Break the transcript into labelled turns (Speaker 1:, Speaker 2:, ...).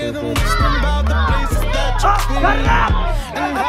Speaker 1: hear them up! about the places that you've been ah,